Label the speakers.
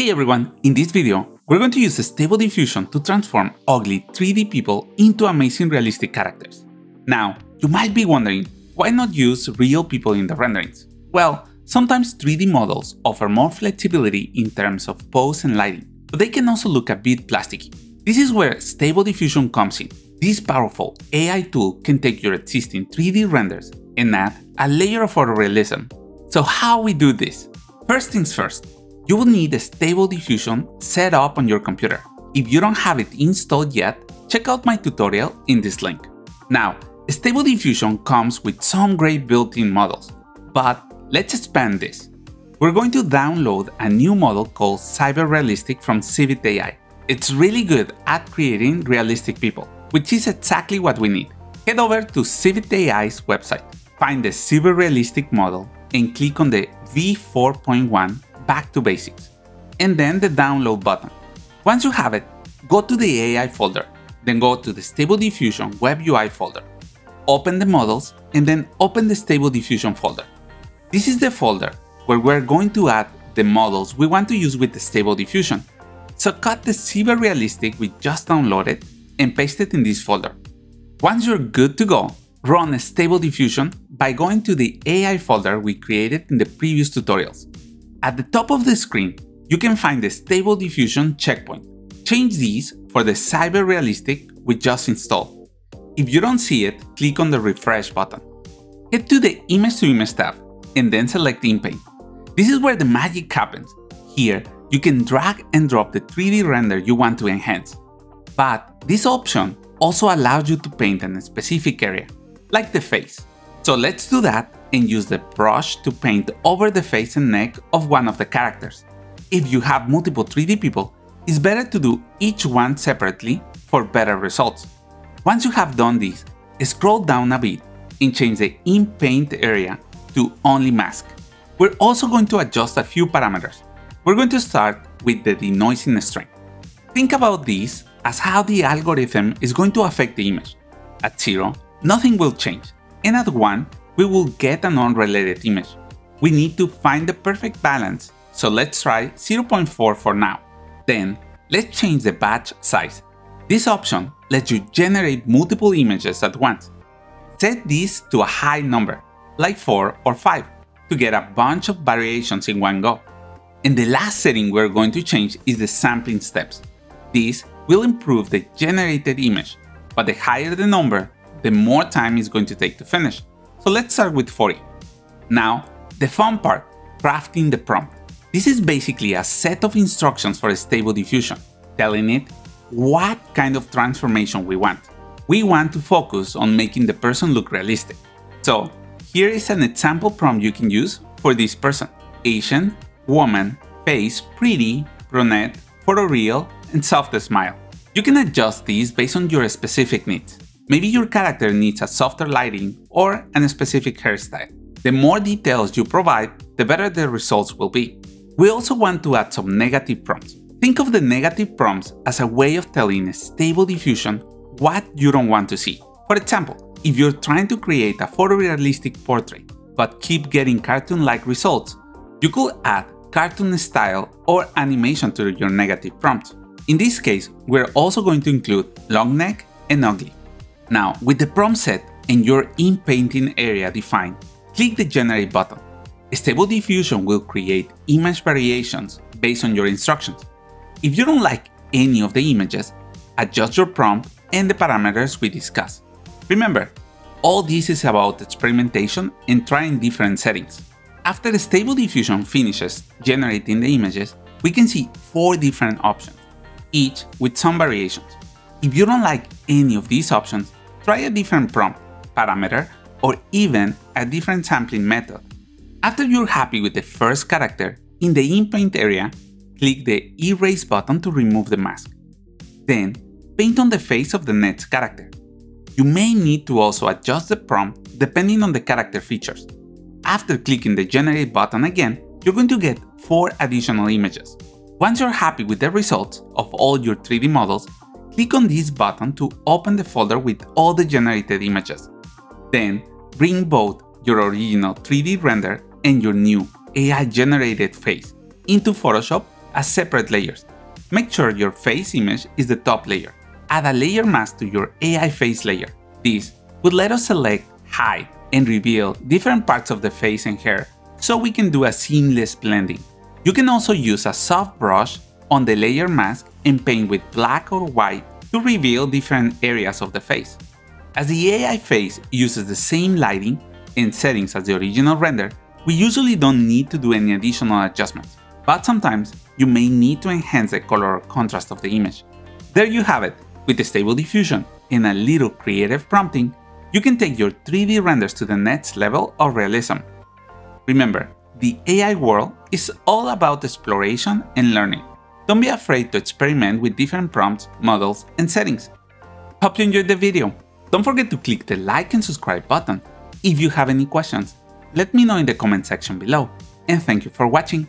Speaker 1: Hey everyone, in this video, we're going to use Stable Diffusion to transform ugly 3D people into amazing realistic characters. Now, you might be wondering, why not use real people in the renderings? Well, sometimes 3D models offer more flexibility in terms of pose and lighting, but they can also look a bit plasticky. This is where Stable Diffusion comes in. This powerful AI tool can take your existing 3D renders and add a layer of photorealism. So how we do this? First things first, you will need a Stable Diffusion set up on your computer. If you don't have it installed yet, check out my tutorial in this link. Now, Stable Diffusion comes with some great built-in models, but let's expand this. We're going to download a new model called Cyber Realistic from Civit AI. It's really good at creating realistic people, which is exactly what we need. Head over to Civit AI's website, find the Cyber Realistic model, and click on the V4.1 Back to Basics, and then the download button. Once you have it, go to the AI folder, then go to the Stable Diffusion Web UI folder. Open the models, and then open the Stable Diffusion folder. This is the folder where we're going to add the models we want to use with the Stable Diffusion. So cut the Cyber Realistic we just downloaded and paste it in this folder. Once you're good to go, run Stable Diffusion by going to the AI folder we created in the previous tutorials. At the top of the screen, you can find the Stable Diffusion checkpoint. Change these for the Cyber Realistic we just installed. If you don't see it, click on the refresh button. Head to the Image to Image tab and then select InPaint. This is where the magic happens. Here, you can drag and drop the 3D render you want to enhance. But this option also allows you to paint in a specific area, like the face. So let's do that and use the brush to paint over the face and neck of one of the characters. If you have multiple 3D people, it's better to do each one separately for better results. Once you have done this, scroll down a bit and change the in paint area to only mask. We're also going to adjust a few parameters. We're going to start with the denoising strength. Think about this as how the algorithm is going to affect the image. At 0, nothing will change, and at 1, we will get an unrelated image. We need to find the perfect balance, so let's try 0.4 for now. Then, let's change the batch size. This option lets you generate multiple images at once. Set this to a high number, like 4 or 5, to get a bunch of variations in one go. And the last setting we're going to change is the sampling steps. This will improve the generated image, but the higher the number, the more time it's going to take to finish. So let's start with 40. Now, the fun part, crafting the prompt. This is basically a set of instructions for a stable diffusion, telling it what kind of transformation we want. We want to focus on making the person look realistic. So here is an example prompt you can use for this person. Asian, woman, face, pretty, brunette, photoreal, and soft smile. You can adjust these based on your specific needs. Maybe your character needs a softer lighting or a specific hairstyle. The more details you provide, the better the results will be. We also want to add some negative prompts. Think of the negative prompts as a way of telling a stable diffusion what you don't want to see. For example, if you're trying to create a photorealistic portrait but keep getting cartoon-like results, you could add cartoon style or animation to your negative prompt. In this case, we're also going to include long neck and ugly. Now, with the prompt set and your in-painting area defined, click the Generate button. Stable Diffusion will create image variations based on your instructions. If you don't like any of the images, adjust your prompt and the parameters we discussed. Remember, all this is about experimentation and trying different settings. After the Stable Diffusion finishes generating the images, we can see four different options, each with some variations. If you don't like any of these options, try a different prompt, parameter, or even a different sampling method. After you're happy with the first character, in the in-paint area, click the Erase button to remove the mask. Then, paint on the face of the next character. You may need to also adjust the prompt depending on the character features. After clicking the Generate button again, you're going to get 4 additional images. Once you're happy with the results of all your 3D models, click on this button to open the folder with all the generated images. Then, bring both your original 3D render and your new AI-generated face into Photoshop as separate layers. Make sure your face image is the top layer. Add a layer mask to your AI face layer. This would let us select, hide, and reveal different parts of the face and hair so we can do a seamless blending. You can also use a soft brush on the layer mask and paint with black or white to reveal different areas of the face. As the AI face uses the same lighting and settings as the original render, we usually don't need to do any additional adjustments, but sometimes you may need to enhance the color or contrast of the image. There you have it, with the Stable Diffusion and a little creative prompting, you can take your 3D renders to the next level of realism. Remember, the AI world is all about exploration and learning. Don't be afraid to experiment with different prompts, models, and settings. Hope you enjoyed the video. Don't forget to click the like and subscribe button. If you have any questions, let me know in the comment section below. And thank you for watching.